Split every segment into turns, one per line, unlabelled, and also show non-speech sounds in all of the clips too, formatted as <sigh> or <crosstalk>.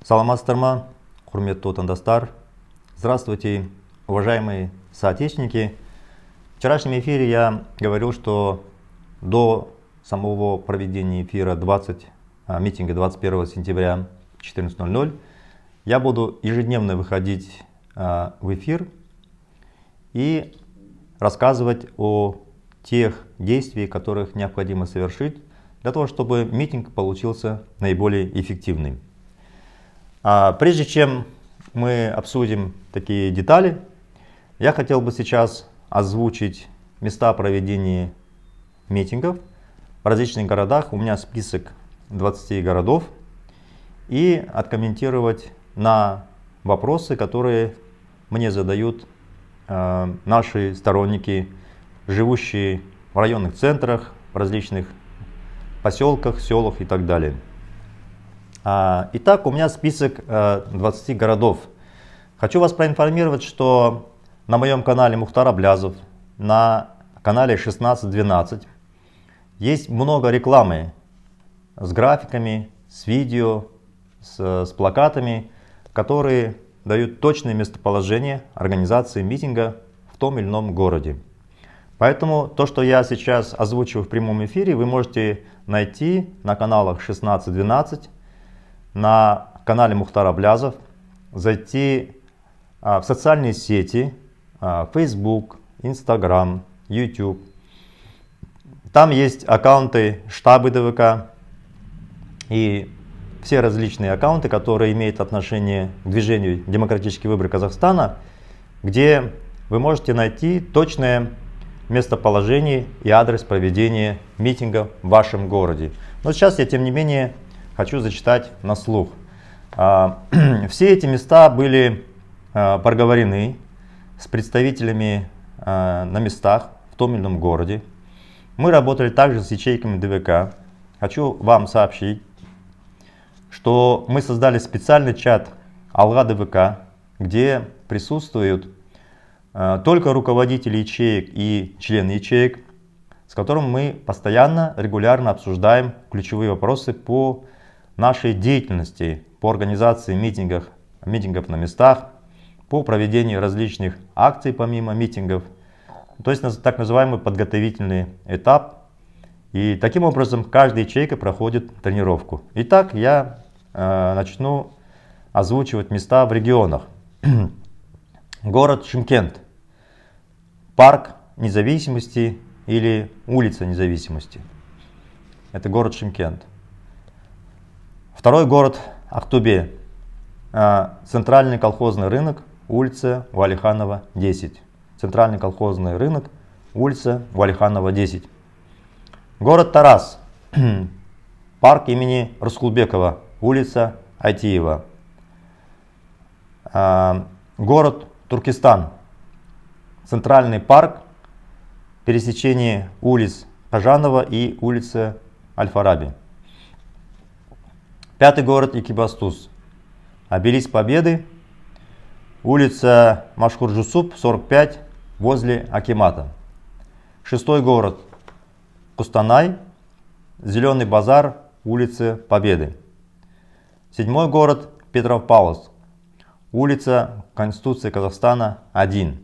саламатсыздар құрметті отандастар здравствуйте уважаемые соотечественники. В вчерашнем эфире я говорил что до самого проведения эфира 20 а, митинга 21 сентября 14.00 я буду ежедневно выходить а, в эфир и рассказывать о тех действиях, которых необходимо совершить для того, чтобы митинг получился наиболее эффективным. А прежде чем мы обсудим такие детали, я хотел бы сейчас озвучить места проведения митингов в различных городах. У меня список 20 городов. И откомментировать на вопросы, которые мне задают э, наши сторонники, живущие в районных центрах, в различных поселках, селах и так далее. А, итак, у меня список 20 э, городов. Хочу вас проинформировать, что на моем канале Мухтар Аблязов, на канале 1612 есть много рекламы с графиками, с видео, с, с плакатами, которые дают точное местоположение организации митинга в том или ином городе. Поэтому то, что я сейчас озвучиваю в прямом эфире, вы можете найти на каналах 1612, на канале Мухтар Аблязов, зайти а, в социальные сети, а, Facebook, Instagram, YouTube. Там есть аккаунты штабы ДВК и все различные аккаунты, которые имеют отношение к движению «Демократический выбор Казахстана», где вы можете найти точное местоположение и адрес проведения митинга в вашем городе. Но сейчас я, тем не менее, хочу зачитать на слух. А, <clears throat> все эти места были а, проговорены с представителями а, на местах в том или ином городе. Мы работали также с ячейками ДВК. Хочу вам сообщить, что мы создали специальный чат Алга ДВК, где присутствуют только руководители ячеек и члены ячеек, с которым мы постоянно, регулярно обсуждаем ключевые вопросы по нашей деятельности по организации митингов, митингов на местах, по проведению различных акций помимо митингов, то есть так называемый подготовительный этап. И таким образом каждая ячейка проходит тренировку. Итак, я э, начну озвучивать места в регионах. <clears throat> Город Шимкент, парк независимости или улица независимости. Это город Шимкент. Второй город Ахтубе. А, центральный колхозный рынок, улица Валиханова 10. Центральный колхозный рынок, улица Валиханова 10. Город Тарас. <clears throat> Парк имени Раскулбекова, улица Айтиева. А, город Туркестан. Центральный парк, пересечение улиц Кажанова и улицы Аль-Фараби. Пятый город Экибастуз. Обелиск Победы. Улица Машхур-Жусуп, 45, возле Акимата. Шестой город Кустанай. Зеленый базар, улица Победы. Седьмой город Петропавловск. Улица Конституции Казахстана, 1.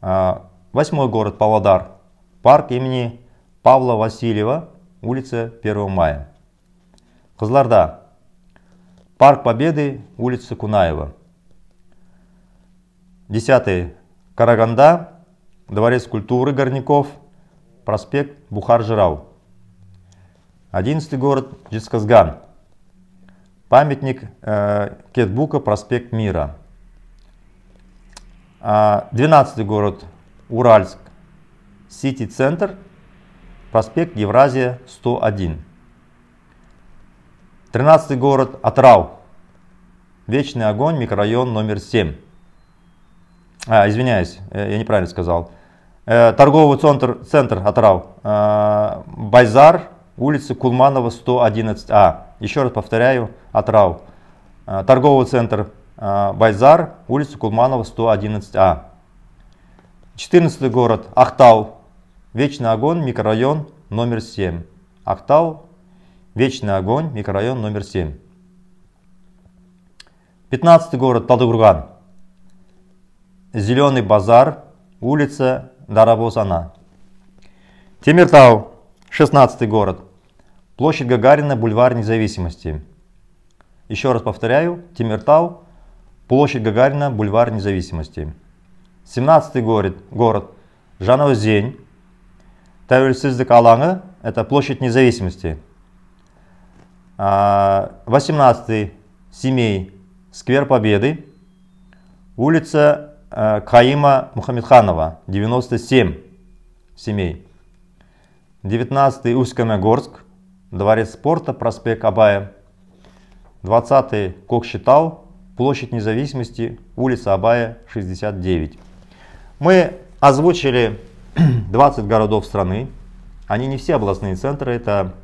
А, восьмой город Павлодар. Парк имени Павла Васильева, улица 1 мая. Кызылорда. Парк Победы, улица Кунаева. Десятый. Караганда, Дворец культуры Горняков, проспект Бухар-Жирау. Одиннадцатый город Джисказган. Памятник э, Кетбука, проспект Мира. А, двенадцатый город Уральск. Сити-центр, проспект Евразия 101. Тринадцатый город Атрау. Вечный огонь, микрорайон номер 7. А, извиняюсь, э, я неправильно сказал. Э, торговый центр, центр Атрау. Э, Байзар, улица Кулманова, 111А. Еще раз повторяю, Атрау. Торговый центр Байзар, улица Кулманова, 111А. 14 город Ахтау. Вечный огонь, микрорайон номер 7. Ахтау, Вечный огонь, микрорайон номер 7. 15 город Талдыкурган. Зеленый базар, улица Дарабозана. Темиртау, 16 город. Площадь Гагарина, бульвар независимости. Еще раз повторяю, Тимиртау, площадь Гагарина, бульвар независимости. 17 город, город Жанаузень, Тәуелсіздік алаңы, это площадь независимости. 18 а, семей, сквер Победы, улица э, Каима Мухаммедханова, 97 семей. 19 Усть-Камягорск, дворец спорта, проспект Абая. 20 Кокшетау, площадь независимости, улица Абая, 69. Мы озвучили <clears throat> 20 городов страны. Они не все областные центры, это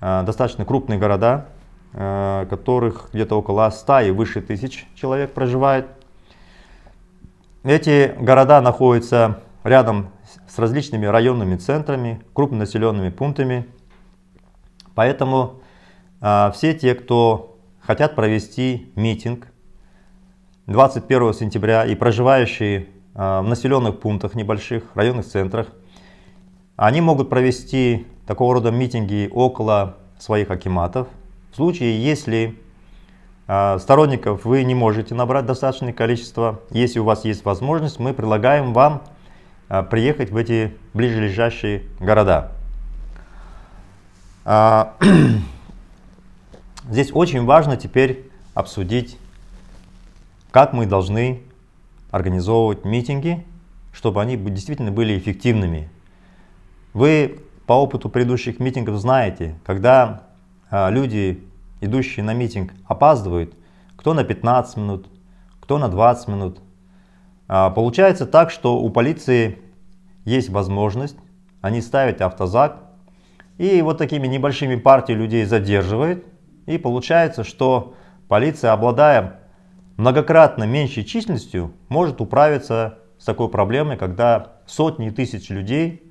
достаточно крупные города, э, которых где-то около 100 и выше тысяч человек проживает. Эти города находятся рядом с различными районными центрами, крупнонаселенными пунктами. Поэтому э, все те, кто хотят провести митинг 21 сентября и проживающие в населенных пунктах небольших, районных центрах, они могут провести такого рода митинги около своих акиматов. В случае, если э, сторонников вы не можете набрать достаточное количество, если у вас есть возможность, мы предлагаем вам э, приехать в эти ближайшие города. Э, <clears throat> здесь очень важно теперь обсудить, как мы должны организовывать митинги, чтобы они действительно были эффективными. Вы по опыту предыдущих митингов знаете, когда а, люди, идущие на митинг, опаздывают, кто на 15 минут, кто на 20 минут, а, получается так, что у полиции есть возможность, они ставят автозак, и вот такими небольшими партиями людей задерживает, и получается, что полиция, обладая многократно меньшей численностью, может управиться с такой проблемой, когда сотни тысяч людей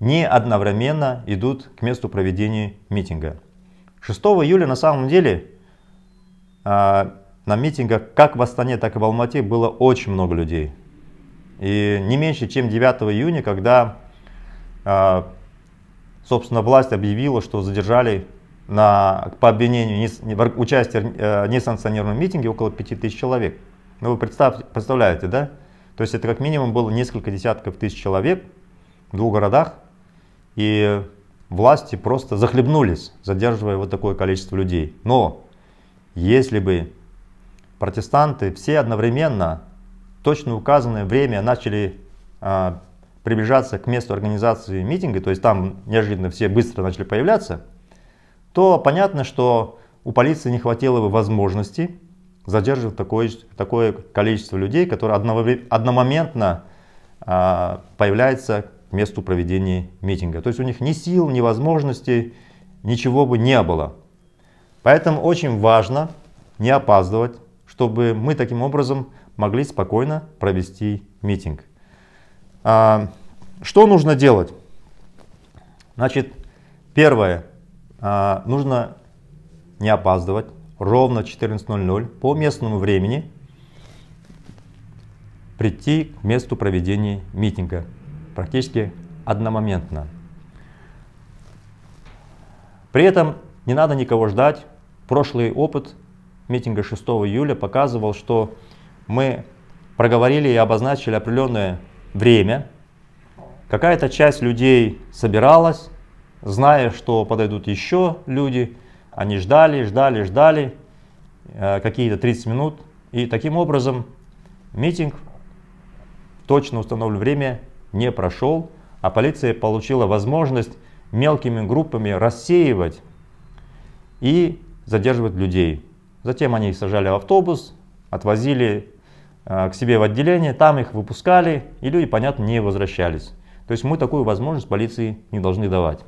не одновременно идут к месту проведения митинга. 6 июля на самом деле э, на митингах как в Астане, так и в Алмате было очень много людей. И не меньше, чем 9 июня, когда, э, собственно, власть объявила, что задержали на, по обвинению в участии э, в несанкционированном митинге около 5000 человек. Ну вы представляете, да? То есть это как минимум было несколько десятков тысяч человек в двух городах, и власти просто захлебнулись, задерживая вот такое количество людей. Но если бы протестанты все одновременно, точно указанное время, начали а, приближаться к месту организации митинга, то есть там неожиданно все быстро начали появляться, то понятно, что у полиции не хватило бы возможности задерживать такое, такое количество людей, которые одномоментно а, появляются месту проведения митинга. То есть у них ни сил, ни возможностей, ничего бы не было. Поэтому очень важно не опаздывать, чтобы мы таким образом могли спокойно провести митинг. А, что нужно делать? Значит, первое, а, нужно не опаздывать ровно 14.00 по местному времени прийти к месту проведения митинга практически одномоментно. При этом не надо никого ждать. Прошлый опыт митинга 6 июля показывал, что мы проговорили и обозначили определенное время. Какая-то часть людей собиралась, зная, что подойдут еще люди. Они ждали, ждали, ждали э, какие-то 30 минут. И таким образом митинг точно установленное время не прошел, а полиция получила возможность мелкими группами рассеивать и задерживать людей. Затем они их сажали в автобус, отвозили э, к себе в отделение, там их выпускали, и люди, понятно, не возвращались. То есть мы такую возможность полиции не должны давать.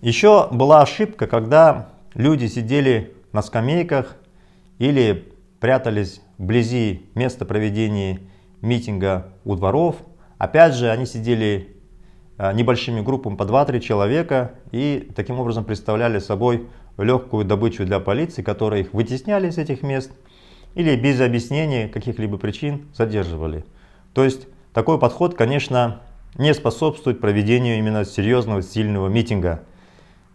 Еще была ошибка, когда люди сидели на скамейках или прятались вблизи места проведения митинга у дворов. Опять же, они сидели э, небольшими группами по 2-3 человека и таким образом представляли собой легкую добычу для полиции, которые их вытесняли с этих мест или без объяснения каких-либо причин задерживали. То есть такой подход, конечно, не способствует проведению именно серьезного, сильного митинга,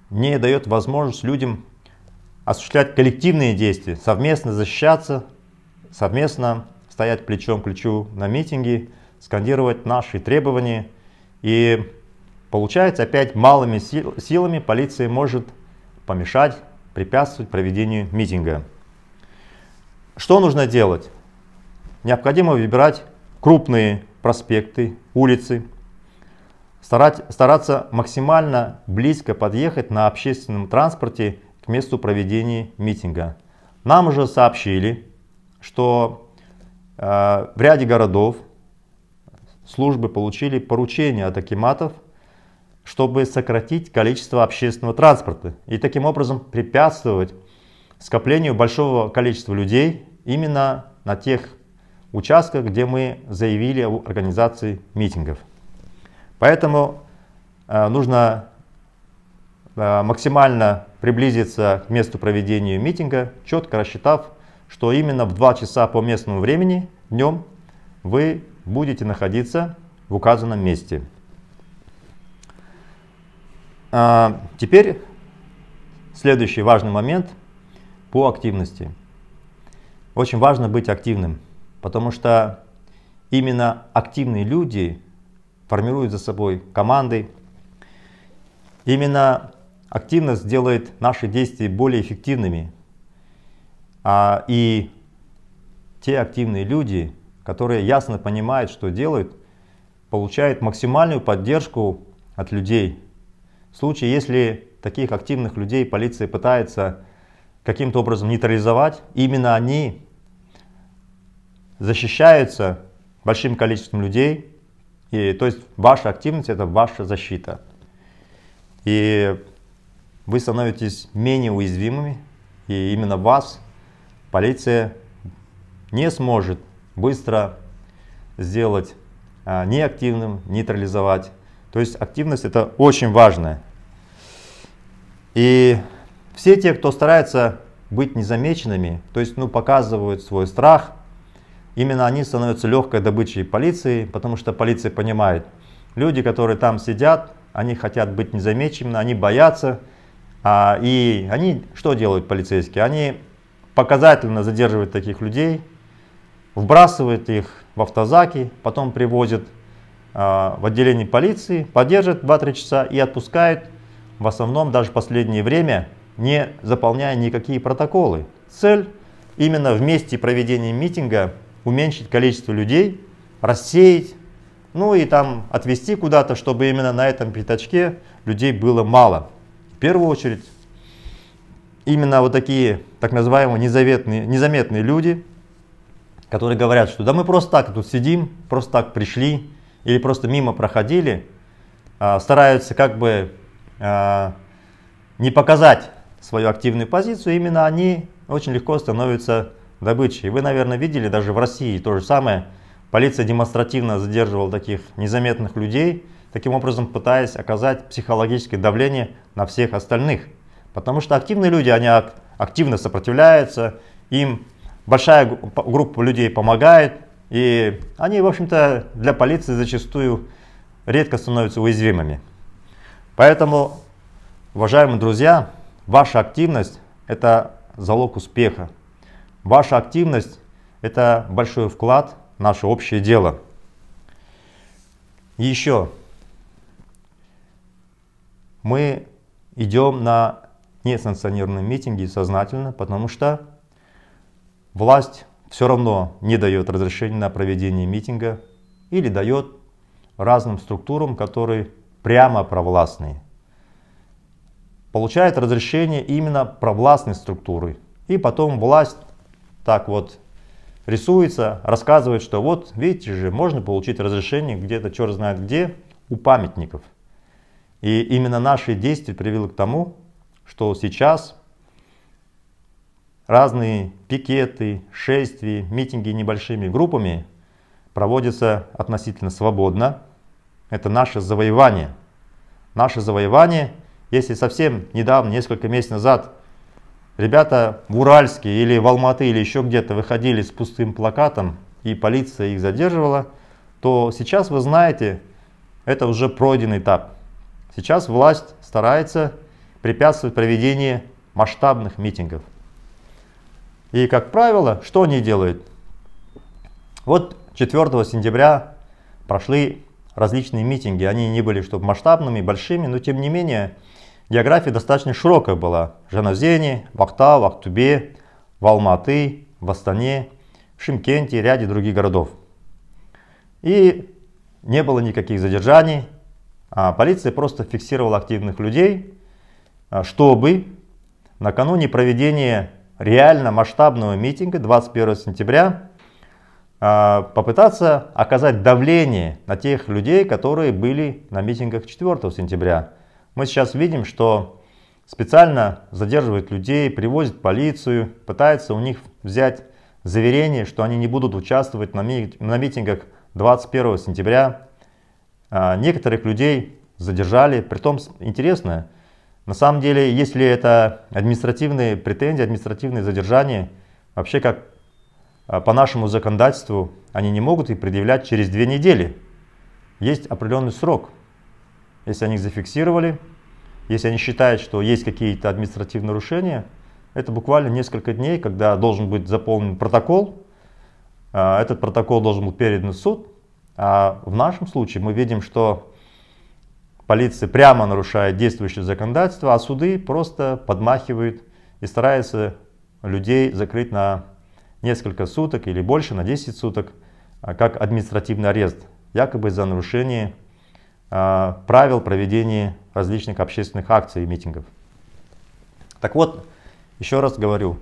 не дает возможность людям осуществлять коллективные действия, совместно защищаться, совместно стоять плечом к плечу на митинге, скандировать наши требования. И получается опять малыми силами полиция может помешать, препятствовать проведению митинга. Что нужно делать? Необходимо выбирать крупные проспекты, улицы, старать, стараться максимально близко подъехать на общественном транспорте к месту проведения митинга. Нам уже сообщили, что в ряде городов службы получили поручение от акиматов, чтобы сократить количество общественного транспорта и таким образом препятствовать скоплению большого количества людей именно на тех участках, где мы заявили о организации митингов. Поэтому э, нужно э, максимально приблизиться к месту проведения митинга, четко рассчитав, что именно в 2 часа по местному времени днем вы будете находиться в указанном месте. А, теперь следующий важный момент по активности. Очень важно быть активным, потому что именно активные люди формируют за собой команды. Именно активность делает наши действия более эффективными. А, и те активные люди, которые ясно понимают, что делают, получают максимальную поддержку от людей. В случае, если таких активных людей полиция пытается каким-то образом нейтрализовать, именно они защищаются большим количеством людей. И, то есть ваша активность это ваша защита. И вы становитесь менее уязвимыми, и именно вас полиция не сможет быстро сделать а, неактивным, нейтрализовать. То есть активность это очень важно. И все те, кто старается быть незамеченными, то есть ну, показывают свой страх, именно они становятся легкой добычей полиции, потому что полиция понимает, люди, которые там сидят, они хотят быть незамеченными, они боятся. А, и они что делают полицейские? Они показательно задерживают таких людей, вбрасывают их в автозаки, потом привозят а, в отделение полиции, поддержат 2-3 часа и отпускают в основном даже последнее время, не заполняя никакие протоколы. Цель именно в месте проведения митинга уменьшить количество людей, рассеять, ну и там отвезти куда-то, чтобы именно на этом пятачке людей было мало. В первую очередь, именно вот такие так называемые незаметные, незаметные люди, которые говорят, что да мы просто так тут сидим, просто так пришли или просто мимо проходили, а, стараются как бы а, не показать свою активную позицию, именно они очень легко становятся добычей. Вы, наверное, видели даже в России то же самое – Полиция демонстративно задерживала таких незаметных людей, таким образом пытаясь оказать психологическое давление на всех остальных. Потому что активные люди, они активно сопротивляются, им большая группа людей помогает, и они, в общем-то, для полиции зачастую редко становятся уязвимыми. Поэтому, уважаемые друзья, ваша активность – это залог успеха. Ваша активность – это большой вклад наше общее дело. Еще мы идем на несанкционированные митинги сознательно, потому что власть все равно не дает разрешения на проведение митинга или дает разным структурам, которые прямо провластные. Получает разрешение именно провластной структуры. И потом власть так вот рисуется, рассказывает, что вот, видите же, можно получить разрешение где-то, черт знает где, у памятников. И именно наши действия привели к тому, что сейчас разные пикеты, шествия, митинги небольшими группами проводятся относительно свободно. Это наше завоевание. Наше завоевание, если совсем недавно, несколько месяцев назад, ребята в Уральске или в Алматы или еще где-то выходили с пустым плакатом и полиция их задерживала, то сейчас вы знаете, это уже пройденный этап. Сейчас власть старается препятствовать проведению масштабных митингов. И, как правило, что они делают? Вот 4 сентября прошли различные митинги. Они не были чтобы масштабными, большими, но тем не менее география достаточно широкая была. В Жаназене, в в Алматы, в Астане, Шимкенте и ряде других городов. И не было никаких задержаний. А полиция просто фиксировала активных людей, чтобы накануне проведения реально масштабного митинга 21 сентября а, попытаться оказать давление на тех людей, которые были на митингах 4 сентября. Мы сейчас видим, что специально задерживают людей, привозят полицию, пытаются у них взять заверение, что они не будут участвовать на, ми на митингах 21 сентября. А, некоторых людей задержали, притом интересно, на самом деле, если это административные претензии, административные задержания, вообще как а по нашему законодательству они не могут их предъявлять через две недели. Есть определенный срок. Если они их зафиксировали, если они считают, что есть какие-то административные нарушения, это буквально несколько дней, когда должен быть заполнен протокол. А, этот протокол должен быть передан в суд. А в нашем случае мы видим, что полиция прямо нарушает действующее законодательство, а суды просто подмахивают и стараются людей закрыть на несколько суток или больше, на 10 суток, а, как административный арест, якобы за нарушение а, правил проведения различных общественных акций и митингов. Так вот, еще раз говорю,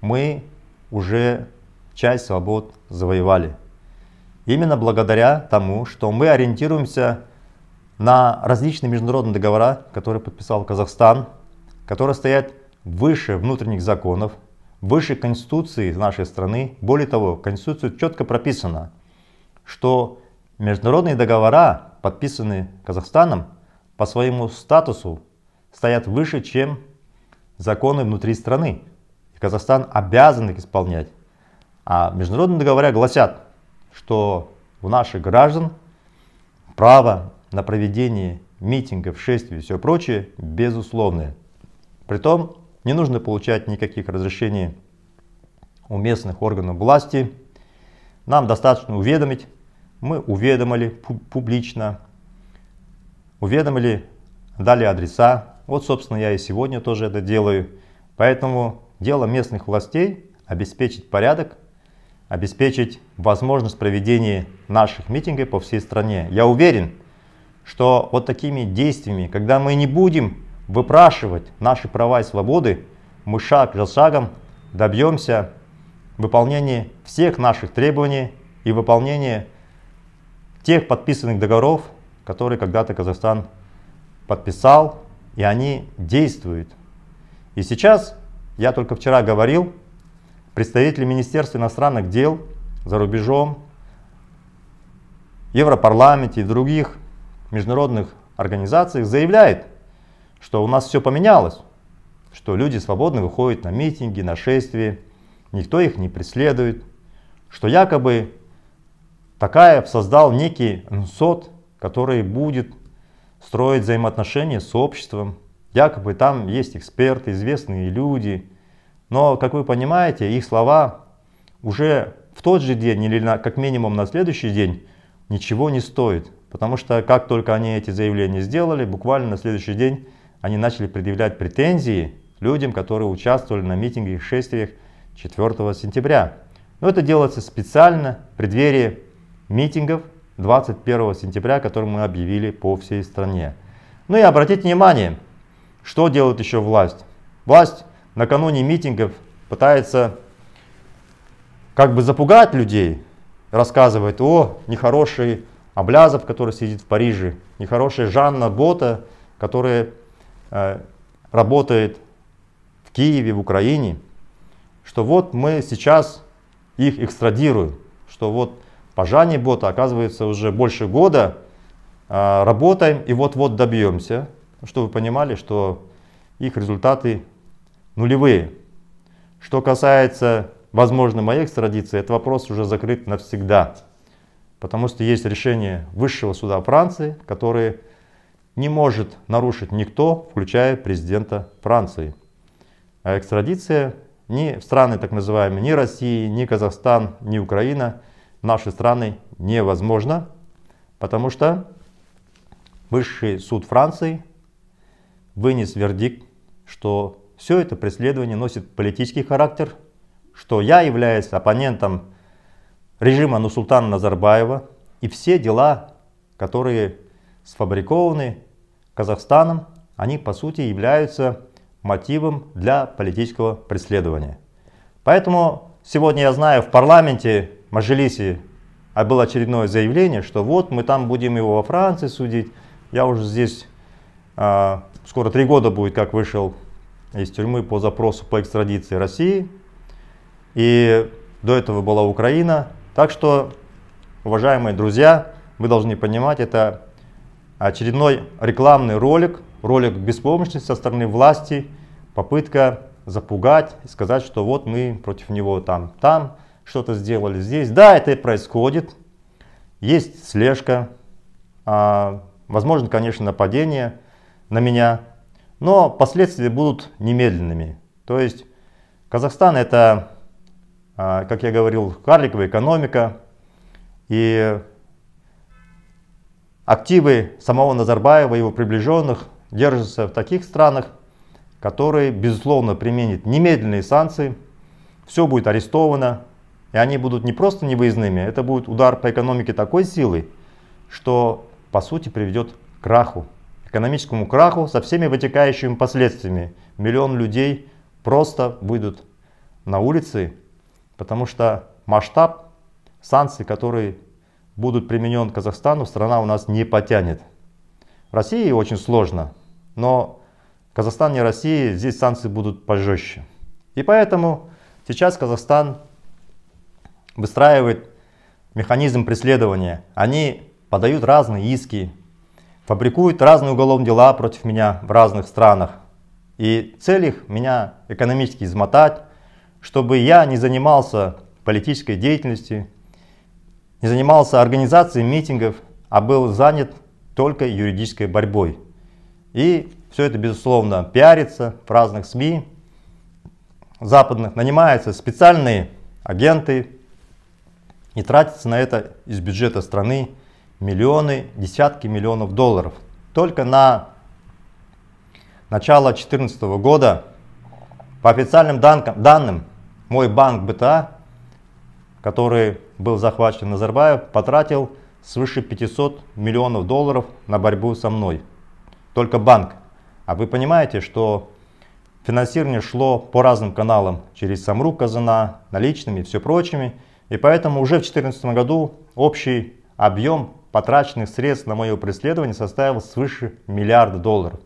мы уже часть свобод завоевали. Именно благодаря тому, что мы ориентируемся на различные международные договора, которые подписал Казахстан, которые стоят выше внутренних законов, выше Конституции нашей страны. Более того, в Конституции четко прописано, что международные договора, подписанные Казахстаном, по своему статусу стоят выше, чем законы внутри страны. И Казахстан обязан их исполнять. А международные договора гласят, что у наших граждан право на проведение митингов, шествий и все прочее безусловное. Притом не нужно получать никаких разрешений у местных органов власти. Нам достаточно уведомить. Мы уведомили публично, уведомили, дали адреса. Вот, собственно, я и сегодня тоже это делаю. Поэтому дело местных властей обеспечить порядок, обеспечить возможность проведения наших митингов по всей стране. Я уверен, что вот такими действиями, когда мы не будем выпрашивать наши права и свободы, мы шаг за шагом добьемся выполнения всех наших требований и выполнения тех подписанных договоров, которые когда-то Казахстан подписал, и они действуют. И сейчас, я только вчера говорил, представители Министерства иностранных дел за рубежом, Европарламенте и других международных организациях заявляют, что у нас все поменялось, что люди свободно выходят на митинги, на шествия, никто их не преследует, что якобы Такаев создал некий НСОТ, который будет строить взаимоотношения с обществом. Якобы там есть эксперты, известные люди. Но, как вы понимаете, их слова уже в тот же день или на, как минимум на следующий день ничего не стоят. Потому что как только они эти заявления сделали, буквально на следующий день они начали предъявлять претензии людям, которые участвовали на митингах и шествиях 4 сентября. Но это делается специально в преддверии митингов 21 сентября, которые мы объявили по всей стране. Ну и обратите внимание, что делает еще власть. Власть накануне митингов пытается как бы запугать людей, рассказывает о нехороший Аблязов, который сидит в Париже, нехорошая Жанна Бота, которая э, работает в Киеве, в Украине, что вот мы сейчас их экстрадируем, что вот по Жанне Бота, оказывается, уже больше года э, работаем и вот-вот добьемся, чтобы вы понимали, что их результаты нулевые. Что касается возможно моей экстрадиции, этот вопрос уже закрыт навсегда. Потому что есть решение высшего суда Франции, которое не может нарушить никто, включая президента Франции. А экстрадиция ни в страны так называемые, ни России, ни Казахстан, ни Украина, наши страны невозможно, потому что Высший суд Франции вынес вердикт, что все это преследование носит политический характер, что я являюсь оппонентом режима Нусултана Назарбаева, и все дела, которые сфабрикованы Казахстаном, они по сути являются мотивом для политического преследования. Поэтому сегодня я знаю в парламенте, в Мажилисе, а было очередное заявление, что вот мы там будем его во Франции судить. Я уже здесь а, скоро три года будет, как вышел из тюрьмы по запросу по экстрадиции России. И до этого была Украина. Так что, уважаемые друзья, вы должны понимать, это очередной рекламный ролик, ролик беспомощности со стороны власти, попытка запугать и сказать, что вот мы против него там, там что-то сделали здесь. Да, это и происходит, есть слежка, а, возможно, конечно, нападение на меня, но последствия будут немедленными. То есть Казахстан это, как я говорил, карликовая экономика, и активы самого Назарбаева и его приближенных держатся в таких странах, которые, безусловно, применят немедленные санкции, все будет арестовано, и они будут не просто невыездными, это будет удар по экономике такой силы, что, по сути, приведет к краху, экономическому краху со всеми вытекающими последствиями. Миллион людей просто выйдут на улицы, потому что масштаб санкций, которые будут применены Казахстану, страна у нас не потянет. России очень сложно, но Казахстан и Россия, здесь санкции будут пожестче. И поэтому сейчас Казахстан выстраивает механизм преследования. Они подают разные иски, фабрикуют разные уголовные дела против меня в разных странах. И цель их меня экономически измотать, чтобы я не занимался политической деятельностью, не занимался организацией митингов, а был занят только юридической борьбой. И все это, безусловно, пиарится в разных СМИ западных, нанимаются специальные агенты, и тратятся на это из бюджета страны миллионы, десятки миллионов долларов. Только на начало 2014 года, по официальным данным, мой банк БТА, который был захвачен Назарбаев, потратил свыше 500 миллионов долларов на борьбу со мной. Только банк. А вы понимаете, что финансирование шло по разным каналам, через Самрук Казана, наличными и все прочими. И поэтому уже в 2014 году общий объем потраченных средств на мое преследование составил свыше миллиарда долларов.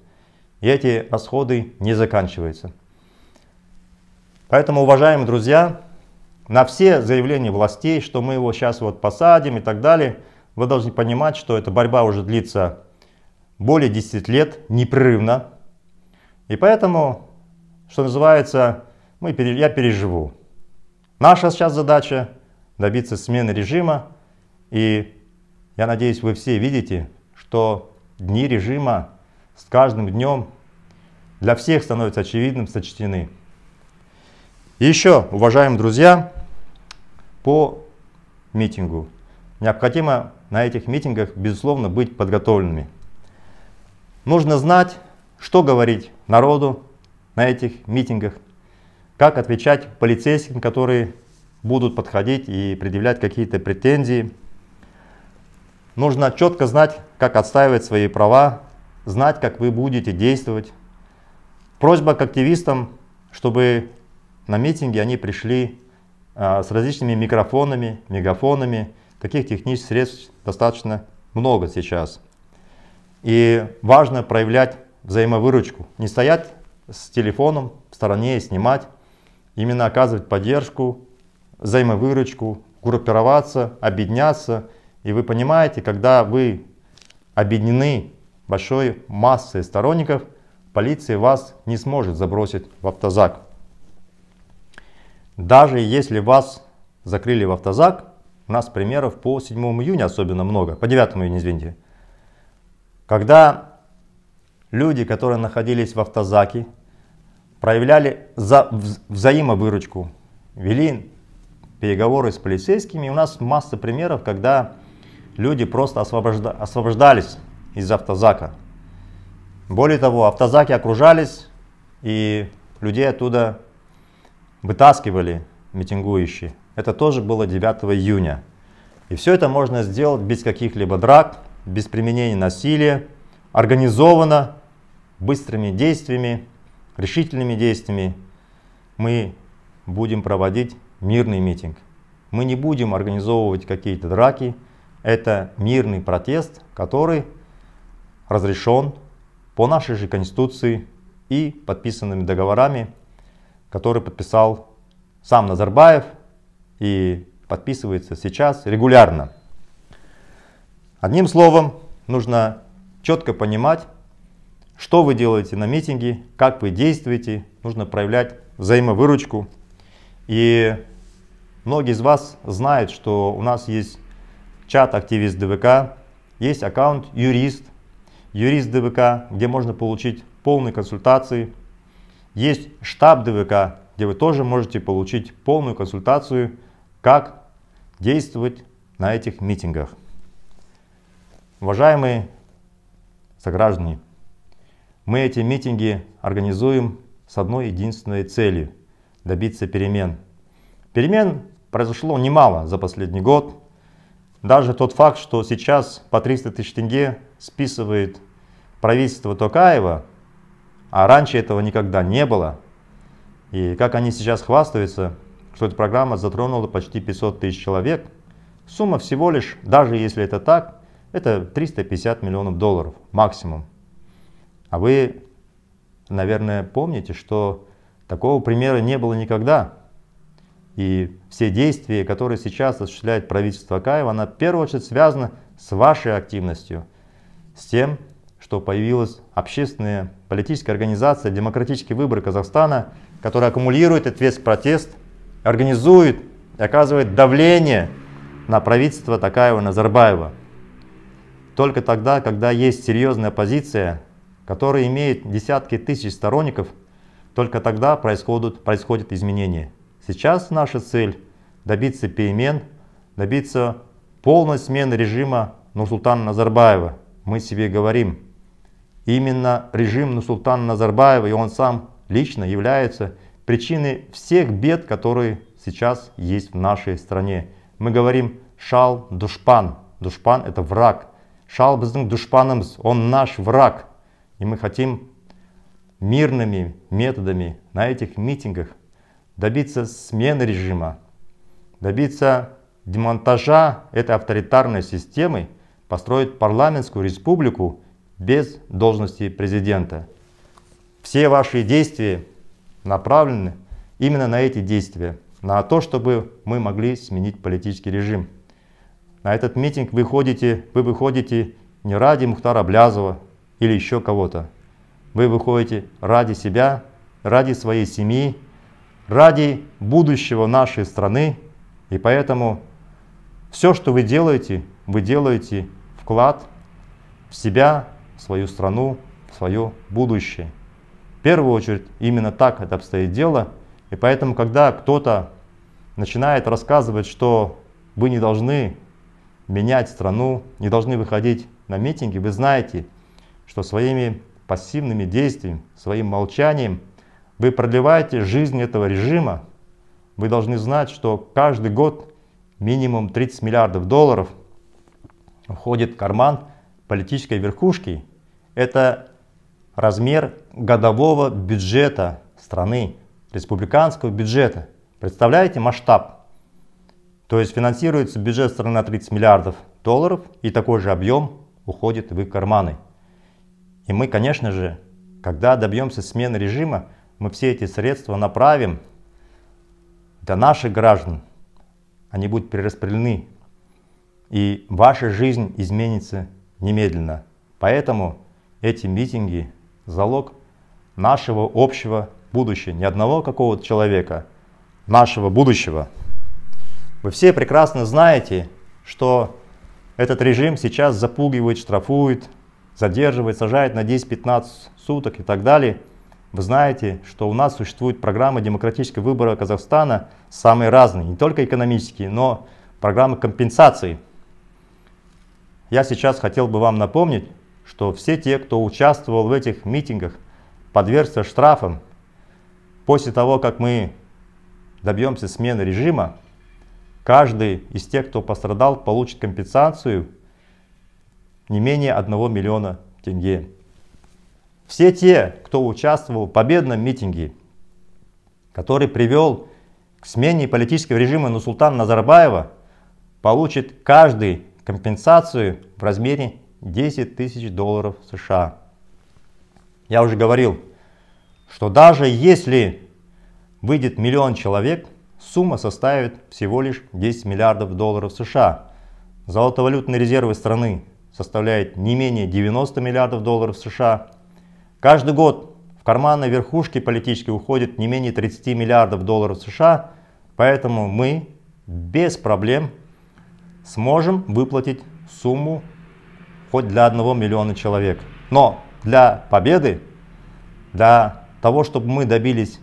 И эти расходы не заканчиваются. Поэтому, уважаемые друзья, на все заявления властей, что мы его сейчас вот посадим и так далее, вы должны понимать, что эта борьба уже длится более 10 лет, непрерывно. И поэтому, что называется, мы, я переживу. Наша сейчас задача добиться смены режима. И я надеюсь, вы все видите, что дни режима с каждым днем для всех становятся очевидным, сочтены. И еще, уважаемые друзья, по митингу. Необходимо на этих митингах, безусловно, быть подготовленными. Нужно знать, что говорить народу на этих митингах, как отвечать полицейским, которые будут подходить и предъявлять какие-то претензии. Нужно четко знать, как отстаивать свои права, знать, как вы будете действовать. Просьба к активистам, чтобы на митинге они пришли а, с различными микрофонами, мегафонами. Таких технических средств достаточно много сейчас. И важно проявлять взаимовыручку. Не стоять с телефоном в стороне и снимать. Именно оказывать поддержку, взаимовыручку, группироваться, объединяться. И вы понимаете, когда вы объединены большой массой сторонников, полиция вас не сможет забросить в автозак. Даже если вас закрыли в автозак, у нас примеров по 7 июня особенно много, по 9 июня, извините, когда люди, которые находились в автозаке, проявляли за, взаимовыручку, вели переговоры с полицейскими. У нас масса примеров, когда люди просто освобожда, освобождались из автозака. Более того, автозаки окружались, и людей оттуда вытаскивали митингующие. Это тоже было 9 июня. И все это можно сделать без каких-либо драк, без применения насилия, организованно, быстрыми действиями, решительными действиями. Мы будем проводить мирный митинг. Мы не будем организовывать какие-то драки. Это мирный протест, который разрешен по нашей же Конституции и подписанными договорами, которые подписал сам Назарбаев и подписывается сейчас регулярно. Одним словом, нужно четко понимать, что вы делаете на митинге, как вы действуете, нужно проявлять взаимовыручку. И многие из вас знают, что у нас есть чат активист ДВК, есть аккаунт юрист, юрист ДВК, где можно получить полные консультации. Есть штаб ДВК, где вы тоже можете получить полную консультацию, как действовать на этих митингах. Уважаемые сограждане, мы эти митинги организуем с одной единственной целью – добиться перемен. Перемен произошло немало за последний год. Даже тот факт, что сейчас по 300 тысяч тенге списывает правительство Токаева, а раньше этого никогда не было. И как они сейчас хвастаются, что эта программа затронула почти 500 тысяч человек. Сумма всего лишь, даже если это так, это 350 миллионов долларов максимум. А вы, наверное, помните, что такого примера не было никогда. И все действия, которые сейчас осуществляет правительство Акаева, она в первую очередь связана с вашей активностью, с тем, что появилась общественная политическая организация «Демократический выбор Казахстана», которая аккумулирует ответ протест, организует и оказывает давление на правительство Такаева Назарбаева. Только тогда, когда есть серьезная позиция который имеет десятки тысяч сторонников, только тогда происходят, происходят изменения. Сейчас наша цель добиться перемен, добиться полной смены режима Нурсултана Назарбаева. Мы себе говорим, именно режим Нурсултана Назарбаева и он сам лично является причиной всех бед, которые сейчас есть в нашей стране. Мы говорим «шал душпан». Душпан – это враг. Шал біздің душпанымыз, он наш враг. И мы хотим мирными методами на этих митингах добиться смены режима, добиться демонтажа этой авторитарной системы, построить парламентскую республику без должности президента. Все ваши действия направлены именно на эти действия, на то, чтобы мы могли сменить политический режим. На этот митинг вы, ходите, вы выходите не ради Мухтара Блязова, или еще кого-то. Вы выходите ради себя, ради своей семьи, ради будущего нашей страны. И поэтому все, что вы делаете, вы делаете вклад в себя, свою страну, свое будущее. В первую очередь именно так это обстоит дело. И поэтому, когда кто-то начинает рассказывать, что вы не должны менять страну, не должны выходить на митинги, вы знаете, что своими пассивными действиями, своим молчанием вы продлеваете жизнь этого режима. Вы должны знать, что каждый год минимум 30 миллиардов долларов входит в карман политической верхушки. Это размер годового бюджета страны, республиканского бюджета. Представляете масштаб? То есть финансируется бюджет страны на 30 миллиардов долларов и такой же объем уходит в их карманы. И мы, конечно же, когда добьемся смены режима, мы все эти средства направим для наших граждан. Они будут перераспределены. И ваша жизнь изменится немедленно. Поэтому эти митинги – залог нашего общего будущего. Не одного какого-то человека, нашего будущего. Вы все прекрасно знаете, что этот режим сейчас запугивает, штрафует, задерживает, сажает на 10-15 суток и так далее. Вы знаете, что у нас существует программа демократического выбора Казахстана, самые разные, не только экономические, но программы компенсации. Я сейчас хотел бы вам напомнить, что все те, кто участвовал в этих митингах, подвергся штрафам. После того, как мы добьемся смены режима, Каждый из тех, кто пострадал, получит компенсацию не менее 1 миллиона тенге. Все те, кто участвовал в победном митинге, который привел к смене политического режима Нусултана Назарбаева, получит каждый компенсацию в размере 10 тысяч долларов США. Я уже говорил, что даже если выйдет миллион человек – Сумма составит всего лишь 10 миллиардов долларов США. Золотовалютные резервы страны составляют не менее 90 миллиардов долларов США. Каждый год в карманы верхушки политической уходит не менее 30 миллиардов долларов США, поэтому мы без проблем сможем выплатить сумму хоть для одного миллиона человек. Но для победы, для того, чтобы мы добились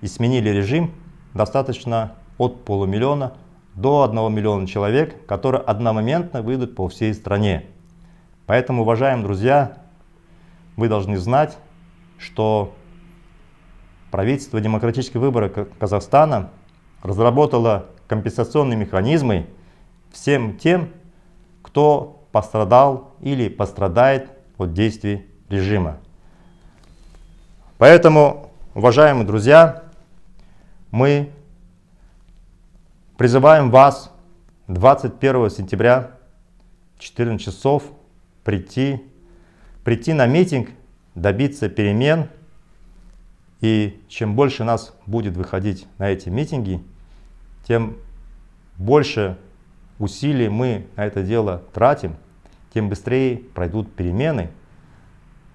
и сменили режим, достаточно от полумиллиона до 1 миллиона человек, которые одномоментно выйдут по всей стране. Поэтому, уважаемые друзья, вы должны знать, что правительство демократических выборов Казахстана разработало компенсационные механизмы всем тем, кто пострадал или пострадает от действий режима. Поэтому, уважаемые друзья, мы призываем вас 21 сентября в 14 часов прийти, прийти на митинг, добиться перемен. И чем больше нас будет выходить на эти митинги, тем больше усилий мы на это дело тратим, тем быстрее пройдут перемены.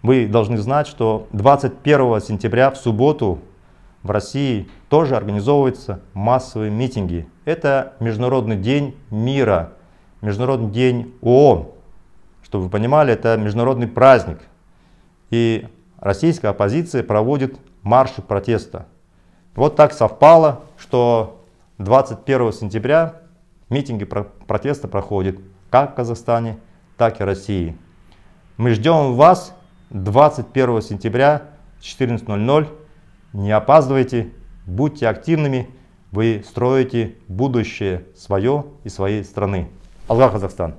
Вы должны знать, что 21 сентября в субботу в России тоже организовываются массовые митинги. Это Международный день мира, Международный день ООН. Чтобы вы понимали, это международный праздник. И российская оппозиция проводит марши протеста. Вот так совпало, что 21 сентября митинги протеста проходят как в Казахстане, так и России. Мы ждем вас 21 сентября в 14.00 не опаздывайте, будьте активными, вы строите будущее свое и своей страны. Алга Казахстан!